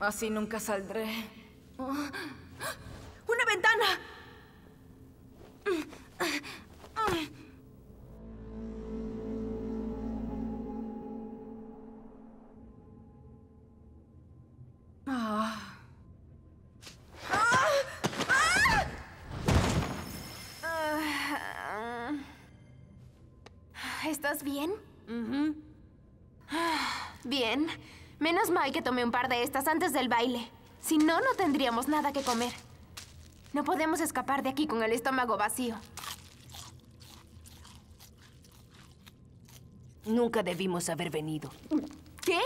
Así nunca saldré. ¡Una ventana! ¿Estás bien? Bien. Menos mal que tomé un par de estas antes del baile. Si no, no tendríamos nada que comer. No podemos escapar de aquí con el estómago vacío. Nunca debimos haber venido. ¿Qué?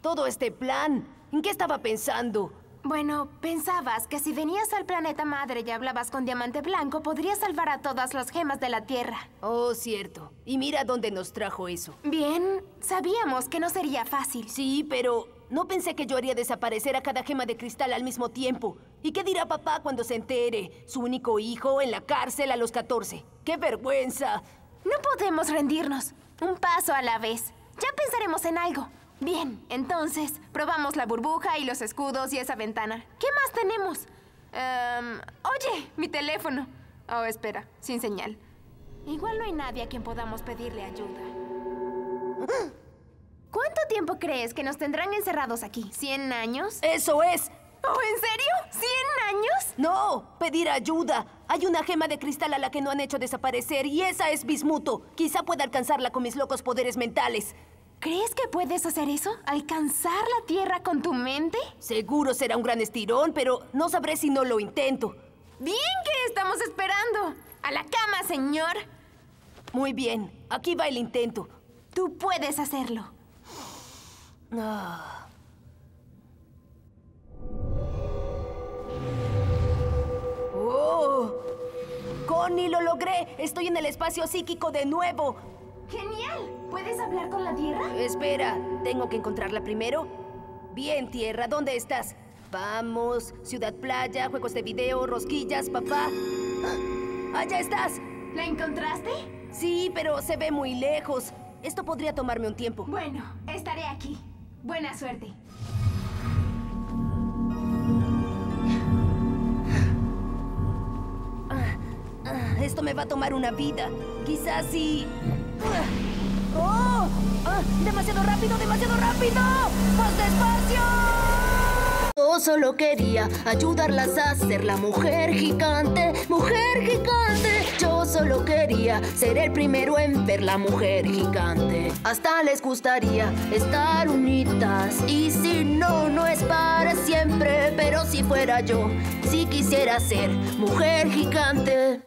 Todo este plan. ¿En qué estaba pensando? Bueno, pensabas que si venías al planeta madre y hablabas con Diamante Blanco, podrías salvar a todas las gemas de la Tierra. Oh, cierto. Y mira dónde nos trajo eso. Bien, sabíamos que no sería fácil. Sí, pero no pensé que yo haría desaparecer a cada gema de cristal al mismo tiempo. ¿Y qué dirá papá cuando se entere? Su único hijo en la cárcel a los 14. ¡Qué vergüenza! No podemos rendirnos. Un paso a la vez. Ya pensaremos en algo. Bien, entonces, probamos la burbuja y los escudos y esa ventana. ¿Qué más tenemos? Em, oye, mi teléfono. Oh, espera, sin señal. Igual no hay nadie a quien podamos pedirle ayuda. ¿Cuánto tiempo crees que nos tendrán encerrados aquí? ¿Cien años? ¡Eso es! ¿Oh, en serio? ¿Cien años? No, pedir ayuda. Hay una gema de cristal a la que no han hecho desaparecer y esa es Bismuto. Quizá pueda alcanzarla con mis locos poderes mentales. ¿Crees que puedes hacer eso? ¿Alcanzar la Tierra con tu mente? Seguro será un gran estirón, pero no sabré si no lo intento. Bien, ¿qué estamos esperando? ¡A la cama, señor! Muy bien, aquí va el intento. Tú puedes hacerlo. Ah. ¡Oh! ¡Connie, lo logré! Estoy en el espacio psíquico de nuevo. ¡Genial! ¿Puedes hablar con la Tierra? Espera, ¿tengo que encontrarla primero? Bien, Tierra, ¿dónde estás? Vamos, Ciudad Playa, juegos de video, rosquillas, papá. ¡Ah! ¡Allá estás! ¿La encontraste? Sí, pero se ve muy lejos. Esto podría tomarme un tiempo. Bueno, estaré aquí. Buena suerte. Esto me va a tomar una vida. Quizás. Ah. ¡Oh! Ah, ¡Demasiado rápido, demasiado rápido! ¡Más despacio! Yo solo quería ayudarlas a ser la mujer gigante, mujer gigante. Yo solo quería ser el primero en ver la mujer gigante. Hasta les gustaría estar unidas. Y si no, no es para siempre. Pero si fuera yo, si quisiera ser mujer gigante.